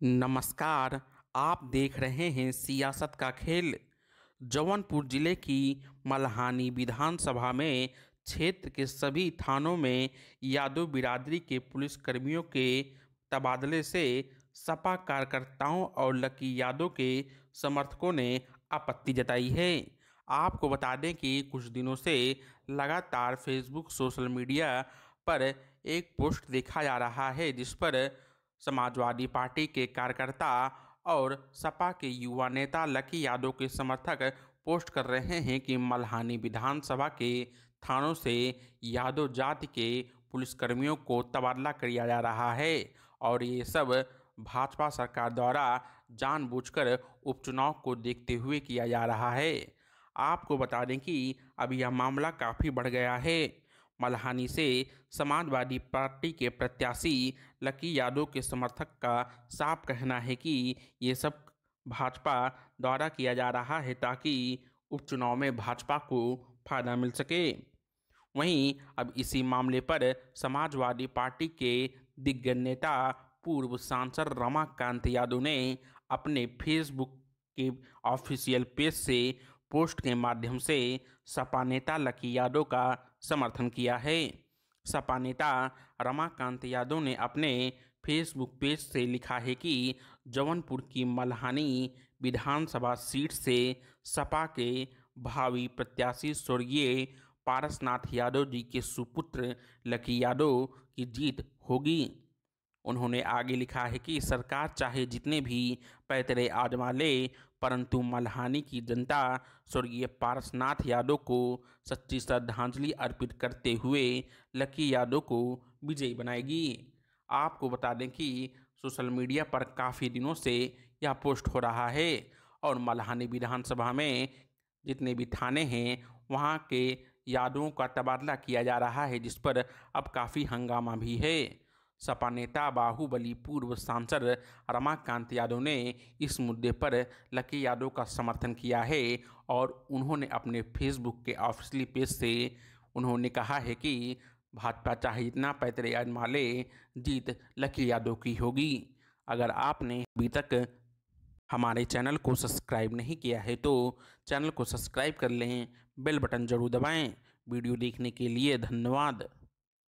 नमस्कार, आप देख रहे हैं सियासत का खेल। जौनपुर ज़िले की मल्हानी विधानसभा में क्षेत्र के सभी थानों में यादव बिरादरी के पुलिसकर्मियों के तबादले से सपा कार्यकर्ताओं और लकी यादव के समर्थकों ने आपत्ति जताई है। आपको बता दें कि कुछ दिनों से लगातार फेसबुक, सोशल मीडिया पर एक पोस्ट देखा जा रहा है, जिस पर समाजवादी पार्टी के कार्यकर्ता और सपा के युवा नेता लकी यादव के समर्थक पोस्ट कर रहे हैं कि मल्हानी विधानसभा के थानों से यादव जाति के पुलिसकर्मियों को तबादला किया जा रहा है और ये सब भाजपा सरकार द्वारा जानबूझकर उपचुनाव को देखते हुए किया जा रहा है। आपको बता दें कि अब यह मामला काफ़ी बढ़ गया है। मल्हानी से समाजवादी पार्टी के प्रत्याशी लकी यादव के समर्थक का साफ़ कहना है कि ये सब भाजपा द्वारा किया जा रहा है ताकि उपचुनाव में भाजपा को फ़ायदा मिल सके। वहीं अब इसी मामले पर समाजवादी पार्टी के दिग्गज नेता पूर्व सांसद रमाकांत यादव ने अपने फेसबुक के ऑफिशियल पेज से पोस्ट के माध्यम से सपा नेता लकी यादव का समर्थन किया है। सपा नेता रमाकांत यादव ने अपने फेसबुक पेज से लिखा है कि जौनपुर की मल्हानी विधानसभा सीट से सपा के भावी प्रत्याशी स्वर्गीय पारसनाथ यादव जी के सुपुत्र लकी यादव की जीत होगी। उन्होंने आगे लिखा है कि सरकार चाहे जितने भी पैतरे आजमा ले, परंतु मल्हानी की जनता स्वर्गीय पारसनाथ यादव को सच्ची श्रद्धांजलि अर्पित करते हुए लकी यादव को विजयी बनाएगी। आपको बता दें कि सोशल मीडिया पर काफ़ी दिनों से यह पोस्ट हो रहा है और मल्हानी विधानसभा में जितने भी थाने हैं, वहाँ के यादवों का तबादला किया जा रहा है, जिस पर अब काफ़ी हंगामा भी है। सपा नेता बाहुबली पूर्व सांसद रमाकांत यादव ने इस मुद्दे पर लकी यादव का समर्थन किया है और उन्होंने अपने फेसबुक के ऑफिशियली पेज से उन्होंने कहा है कि भाजपा चाहे जितना पैतरे आजमा ले जीत लकी यादव की होगी। अगर आपने अभी तक हमारे चैनल को सब्सक्राइब नहीं किया है तो चैनल को सब्सक्राइब कर लें, बेल बटन ज़रूर दबाएँ। वीडियो देखने के लिए धन्यवाद।